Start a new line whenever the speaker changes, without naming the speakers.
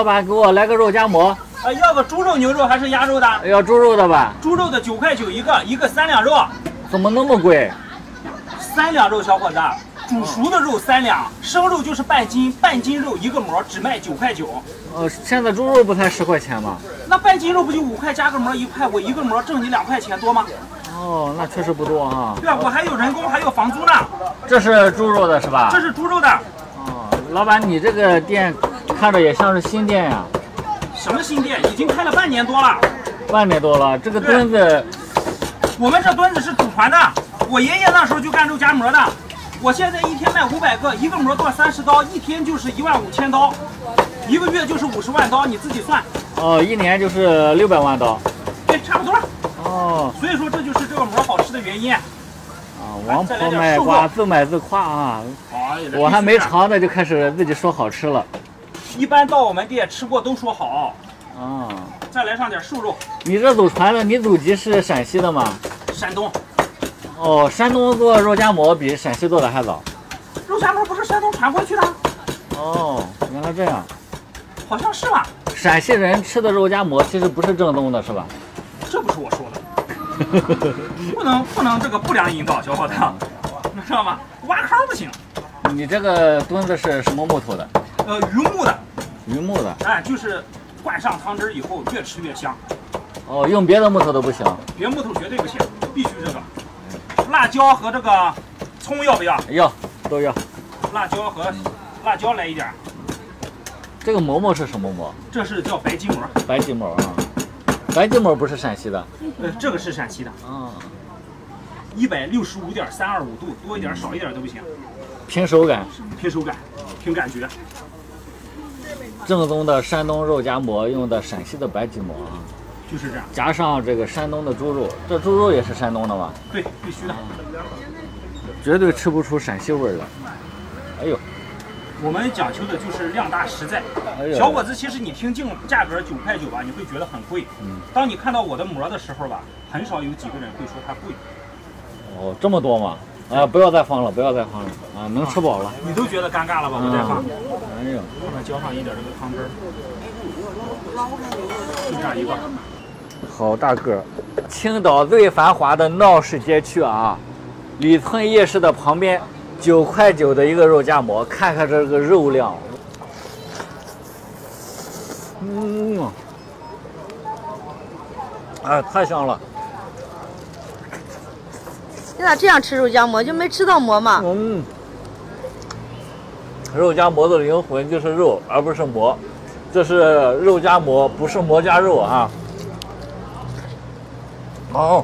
老板，给我来个肉夹馍，
呃，要个猪肉、牛肉还是鸭肉的？
要猪肉的吧？
猪肉的九块九一个，一个三两肉，
怎么那么贵？
三两肉，小伙子，煮熟的肉三两，生肉就是半斤，半斤肉一个馍只卖九块九。
呃，现在猪肉不才十块钱吗？
那半斤肉不就五块，加个馍一块，我一个馍挣你两块钱多吗？
哦，那确实不多哈。
对啊，我还有人工，还有房租呢。
这是猪肉的是吧？
这是猪肉的。
哦，老板，你这个店看着也像是新店呀。
什么新店？已经开了半年多了。
半年多了，这个墩子，
我们这墩子是祖传的，我爷爷那时候就干肉夹馍的。我现在一天卖五百个，一个馍做三十刀，一天就是一万五千刀，一个月就是五十万刀，你自己算。
哦，一年就是六百万刀。
对，差不多。
哦，
所以说这就是这个馍好吃的原因。啊，
王婆卖瓜，自卖自夸啊！我还没尝呢，就开始自己说好吃了。
一般到我们店吃过都说好。
啊，
再来上点瘦肉。
你这祖传的，你祖籍是陕西的吗？
山东。
哦，山东做肉夹馍比陕西做的还早。
肉夹馍不是山东传过去的？
哦，原来这样。
好像是吧。
陕西人吃的肉夹馍其实不是正宗的，是吧？
这不是我说的。不能不能这个不良引导，小伙子，你知道吗？挖坑不行。
你这个墩子是什么木头的？
呃，榆木的。
榆木的。
哎，就是灌上汤汁以后越吃越香。
哦，用别的木头都不行。
别木头绝对不行，必须这个。辣椒和这个葱要不要？
要，都要。
辣椒和辣椒来一点。
这个馍馍是什么馍？
这是叫白吉馍。
白吉馍啊，白吉馍不是陕西的。
呃，这个是陕西的。
啊。
一百六十五点三二五度，多一点少一点都不行。
凭手感。
凭手感，凭感觉。
正宗的山东肉夹馍用的陕西的白吉馍啊。
就是这样，
加上这个山东的猪肉，这猪肉也是山东的吗？
对，必须的，
绝对吃不出陕西味儿来。哎呦，
我们讲究的就是量大实在。哎，小伙子，其实你听净价格九块九吧，你会觉得很贵。嗯。当你看到我的馍的时候吧，很少有几个人会说它贵。
哦，这么多吗？啊，不要再放了，不要再放了啊，能吃饱了。
你都觉得尴尬了吧？我再放。
哎呦，
后面浇上一点这个汤汁儿。就这样一个。
好大个！青岛最繁华的闹市街区啊，李村夜市的旁边，九块九的一个肉夹馍，看看这个肉量，嗯，哎，太香了！
你咋这样吃肉夹馍？就没吃到馍吗？
嗯，肉夹馍的灵魂就是肉，而不是馍。这是肉夹馍，不是馍夹肉啊。哦。